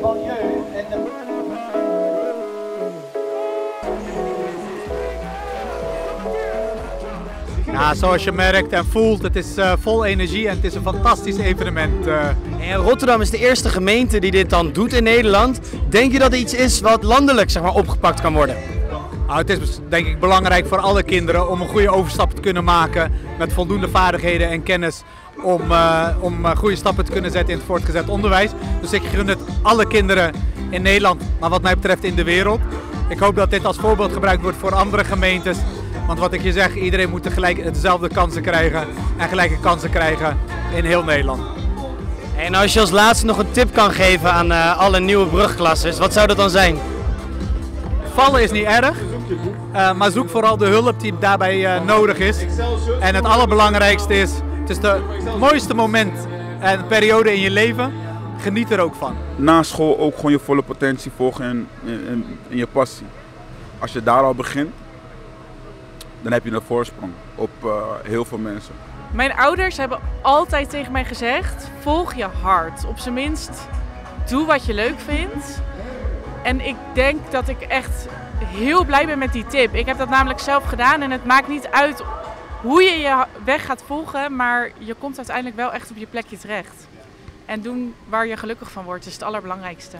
Nou, en de... Nou, zoals je merkt en voelt, het is eh, vol energie en het is een fantastisch evenement. Eh. Rotterdam is de eerste gemeente die dit dan doet in Nederland. Denk je dat het iets is wat landelijk zeg maar, opgepakt kan worden? Nou, het is denk ik belangrijk voor alle kinderen om een goede overstap te kunnen maken met voldoende vaardigheden en kennis om, eh, om eh, goede stappen te kunnen zetten in het voortgezet onderwijs. Dus ik gun het alle kinderen in Nederland, maar wat mij betreft in de wereld. Ik hoop dat dit als voorbeeld gebruikt wordt voor andere gemeentes. Want wat ik je zeg, iedereen moet tegelijk dezelfde kansen krijgen en gelijke kansen krijgen in heel Nederland. En als je als laatste nog een tip kan geven aan eh, alle nieuwe brugklasses, wat zou dat dan zijn? Vallen is niet erg, maar zoek vooral de hulp die daarbij nodig is. En het allerbelangrijkste is, het is de mooiste moment en periode in je leven. Geniet er ook van. na school ook gewoon je volle potentie volgen in, in, in je passie. Als je daar al begint, dan heb je een voorsprong op eh, heel veel mensen. Mijn ouders hebben altijd tegen mij gezegd: volg je hart. Op zijn minst doe wat je leuk vindt. En ik denk dat ik echt heel blij ben met die tip. Ik heb dat namelijk zelf gedaan en het maakt niet uit hoe je je weg gaat volgen, maar je komt uiteindelijk wel echt op je plekje terecht. En doen waar je gelukkig van wordt is het allerbelangrijkste.